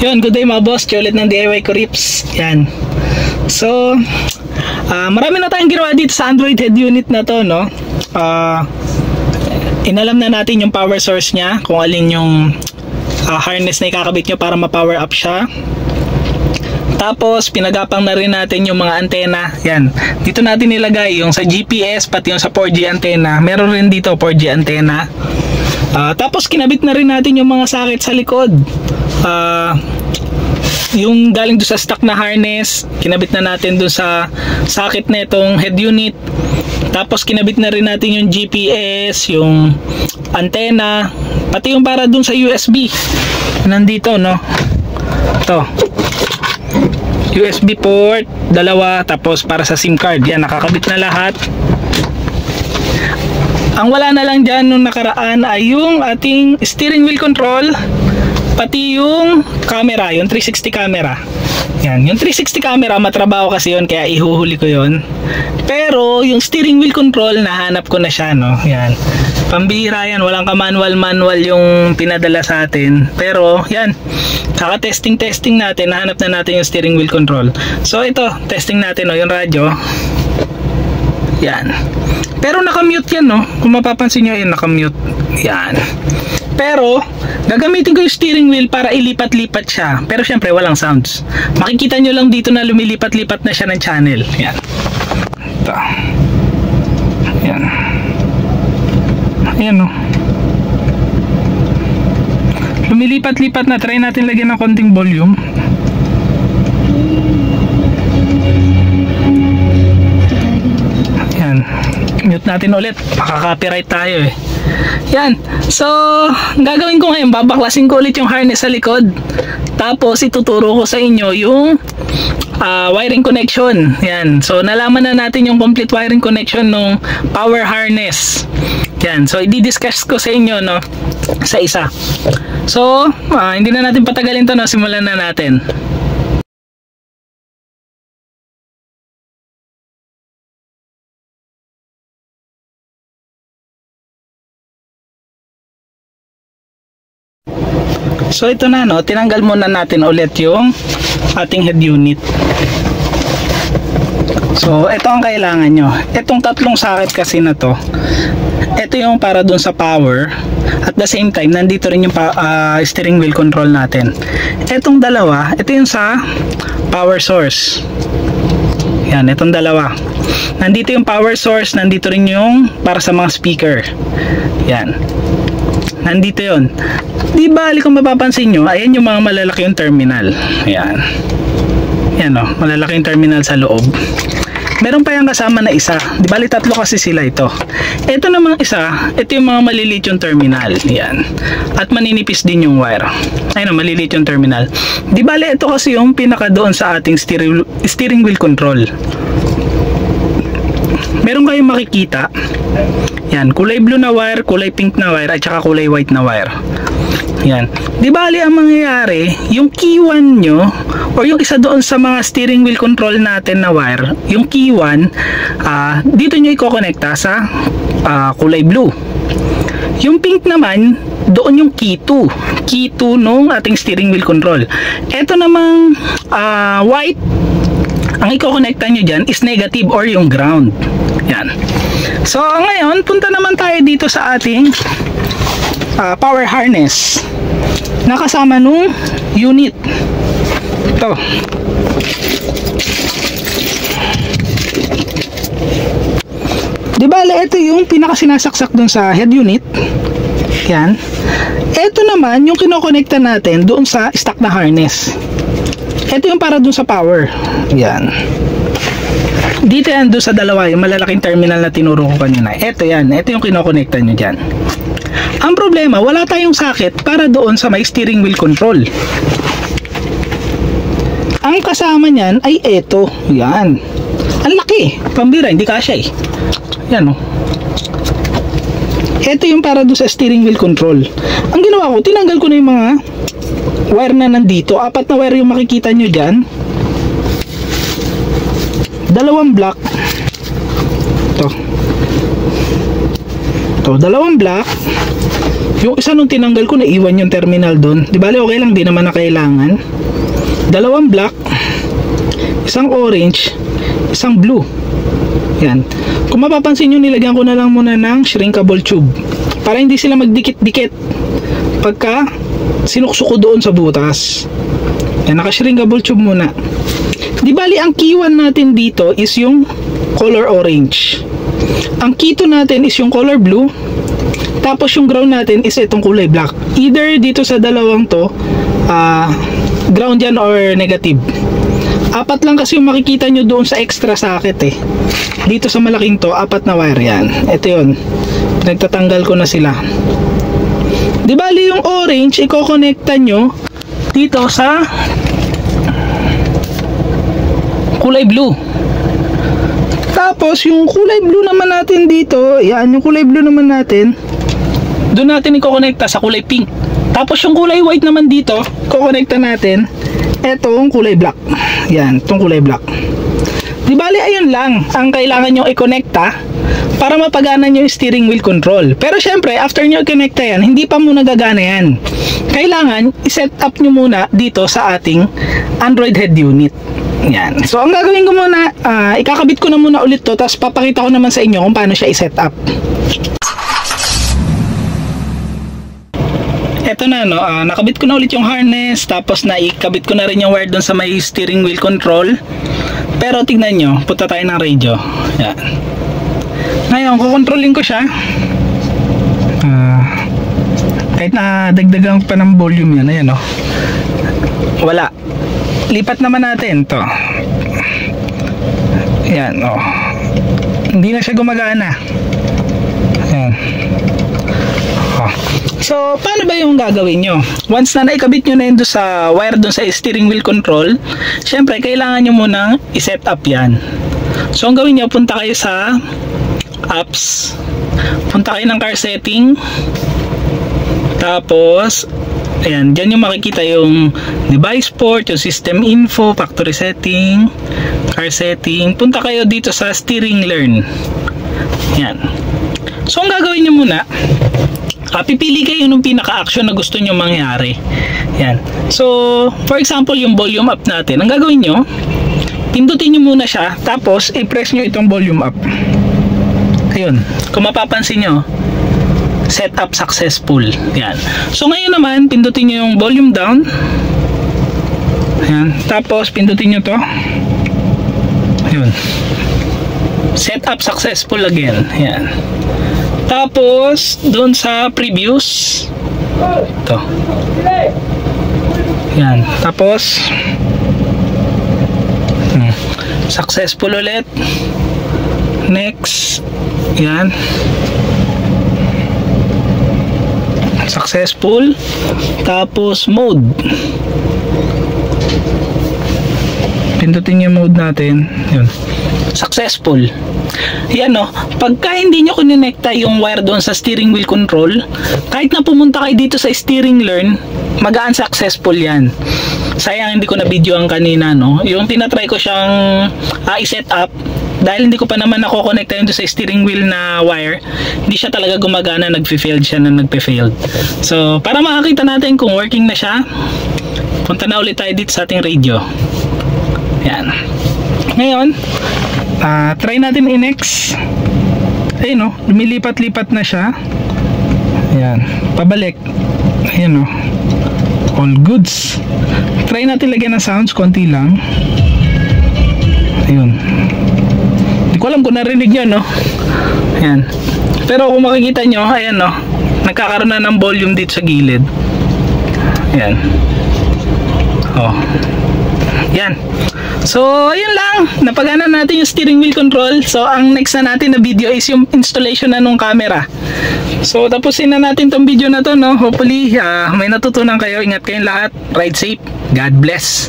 Yun, good day mga boss. Ulit ng DIY ko Rips. Yan. So, ah marami na tayong ginawa dito sa Android head unit na to, no? Ah, inalam na natin yung power source niya, kung alin yung ah, harness na ikakabit nyo para ma-power up siya. Tapos, pinagapang na rin natin yung mga antena. Yan. Dito natin nilagay yung sa GPS, pati yung sa 4G antena. Meron rin dito 4G antena. Ah, tapos, kinabit na rin natin yung mga sakit sa likod. Ah, yung galing doon sa stock na harness, kinabit na natin doon sa sakit na itong head unit. Tapos kinabit na rin natin yung GPS, yung antenna, pati yung para doon sa USB. Nandito, no? Ito. USB port, dalawa, tapos para sa SIM card. Yan, nakakabit na lahat. Ang wala na lang dyan nung nakaraan ay yung ating steering wheel control, pati yung camera, yung 360 camera. Yan, yung 360 camera, matrabaho kasi yun, kaya ihuhuli ko yun. Pero, yung steering wheel control, nahanap ko na siya, no? Yan. Pambihira yan, walang ka manual-manual yung pinadala sa atin. Pero, yan, kaka-testing-testing natin, nahanap na natin yung steering wheel control. So, ito, testing natin, no, yung radyo. Yan. Pero nakamute yan, no? Kung mapapansin nyo, yan, nakamute. Yan. Pero, gagamitin ko yung steering wheel para ilipat-lipat siya. Pero syempre, walang sounds. Makikita nyo lang dito na lumilipat-lipat na siya ng channel. Yan. Ito. Yan. Ayan, no? Lumilipat-lipat na. Try natin lagyan ng konting volume. Mute natin ulit. Makaka-copyright tayo eh. Yan. So, gagawin ko ngayon, babaklasin ko ulit yung harness sa likod. Tapos, ituturo ko sa inyo yung ah, wiring connection. Yan. So, nalaman na natin yung complete wiring connection ng power harness. Yan. So, i-discuss ko sa inyo, no? Sa isa. So, ah, hindi na natin patagalin to, no? Simulan na natin. So ito na no, tinanggal muna natin ulit yung ating head unit. So ito ang kailangan nyo. Itong tatlong socket kasi na to, ito yung para dun sa power. At the same time, nandito rin yung ah, steering wheel control natin. Itong dalawa, ito yung sa power source. Yan, itong dalawa. Nandito yung power source, nandito rin yung para sa mga speaker. Yan. Nandito yon. Di bali kung mapapansin nyo, ayan yung mga malalaki yung terminal. Ayan. Yan o, malalaki yung terminal sa loob. Meron pa yung kasama na isa. Di bali tatlo kasi sila ito. Ito namang isa, ito yung mga maliliit yung terminal. Yan. At maninipis din yung wire. Ayun o, maliliit yung terminal. Di bali ito kasi yung pinaka doon sa ating steering, steering wheel control. Meron kayong makikita. Yan, kulay blue na wire, kulay pink na wire, at saka kulay white na wire. Yan. Di bali ang mangyayari, yung key 1 nyo, or yung isa doon sa mga steering wheel control natin na wire, yung key 1, ah, dito nyo i-connecta sa ah, kulay blue. Yung pink naman, doon yung key 2. Key 2 nung ating steering wheel control. Ito namang ah, white, ang i-connecta nyo dyan is negative or yung ground. Yan. So, ngayon, punta naman tayo dito sa ating ah, power harness na kasama nung unit. Ito. Di bale, ito yung pinaka sinasaksak dun sa head unit. Yan. Ito naman yung kinokonekta natin doon sa stock na harness. Ito yung para dun sa power. Yan. Dito yan doon sa dalawa, yung malalaking terminal na tinuro ko kanina. Ito yan, ito yung kinokonekta nyo dyan. Ang problema, wala tayong socket para doon sa may steering wheel control. Ang kasama niyan ay ito. Yan. Ang laki. Pambira, hindi kasya eh. Yan o. Ito yung para doon sa steering wheel control. Ang ginawa ko, tinanggal ko na yung mga wire na nandito. Apat na wire yung makikita nyo dyan dalawang block ito ito dalawang block Yung isa nung tinanggal ko, naiwan yung terminal doon. Di bali, okay lang, di naman na kailangan. Dalawang black, isang orange, isang blue. Yan. Kung mapapansin nyo, nilagyan ko na lang muna ng shrinkable tube. Para hindi sila magdikit-dikit pagka sinukso ko doon sa butas. Yan, naka-shrinkable tube muna. Di bali, ang one natin dito is yung color orange. Ang key to natin is yung color blue. Tapos yung ground natin is itong kulay black. Either dito sa dalawang to, uh, ground yan or negative. Apat lang kasi yung makikita nyo doon sa extra socket eh. Dito sa malaking to, apat na wire yan. Ito yun. Nagtatanggal ko na sila. Di bali yung orange, i-connecta nyo dito sa kulay blue. Tapos yung kulay blue naman natin dito, yan yung kulay blue naman natin, doon natin i-connecta sa kulay pink. Tapos yung kulay white naman dito, kukonekta natin etong kulay black. Yan, itong kulay black. Di bali, ayun lang ang kailangan nyo i-connecta para mapagana yung steering wheel control. Pero syempre, after nyo i-connecta yan, hindi pa muna gagana yan. Kailangan, i-set up nyo muna dito sa ating Android head unit. Yan. So, ang gagawin ko muna, uh, ikakabit ko na muna ulit to, tapos papakita ko naman sa inyo kung paano siya i-set up. eto na no, uh, nakabit ko na ulit yung harness tapos naikabit ko na rin yung wire doon sa may steering wheel control. Pero tignan nyo, punta tayo ng radio. Yan. Ngayon, kukontrolin ko siya. Uh, kahit na dagdagan pa ng volume yan, ayan no. Wala. Lipat naman natin to. Yan, oh. Hindi na siya gumagana. Yan. Oh. So, paano ba yung gagawin nyo? Once na naikabit nyo na yun sa wire doon sa steering wheel control, syempre, kailangan nyo munang i-set up yan. So, ang gawin nyo, punta kayo sa apps. Punta kayo ng car setting. Tapos, ayan, dyan yung makikita yung device port, yung system info, factory setting, car setting. Punta kayo dito sa steering learn. Ayan. So, ang gagawin nyo muna, uh, pipili kayo ng pinaka-action na gusto nyo mangyari. Yan. So, for example, yung volume up natin, ang gagawin nyo, pindutin nyo muna siya, tapos i-press nyo itong volume up. Ayun. Kung mapapansin nyo, set up successful. Yan. So, ngayon naman, pindutin nyo yung volume down. Ayan. Tapos, pindutin nyo to. Ayun. Set up successful again. Yan. Tapos, doon sa previous, ito. Yan. Tapos, hmm, successful ulit. Next, yan. Successful. Tapos, mode. Pindutin yung mode natin. Yun. Successful. Yan no, pagka hindi nyo kinonekta yung wire doon sa steering wheel control, kahit na pumunta kayo dito sa steering learn, magaan successful yan. Sayang hindi ko na video ang kanina no. Yung tinatry ko siyang uh, i-set up dahil hindi ko pa naman nako-connect yun sa steering wheel na wire, hindi siya talaga gumagana, nagfe-failed siya na nagfe-failed. So, para makakita natin kung working na siya, punta na ulit tayo dito sa ating radio. Yan. Ngayon, uh, try natin i-next. Ayun no? Lumilipat-lipat na siya. Ayan pabalik. Ayun no? All goods. Try natin lagyan ng sounds konti lang. Ayun ko alam kung narinig nyo no ayan pero kung makikita nyo ayan no nagkakaroon na ng volume dito sa gilid ayan oh yan So, ayun lang. Napagana natin yung steering wheel control. So, ang next na natin na video is yung installation na nung camera. So, tapusin na natin tong video na to, no? Hopefully, uh, may natutunan kayo. Ingat kayong lahat. Ride safe. God bless.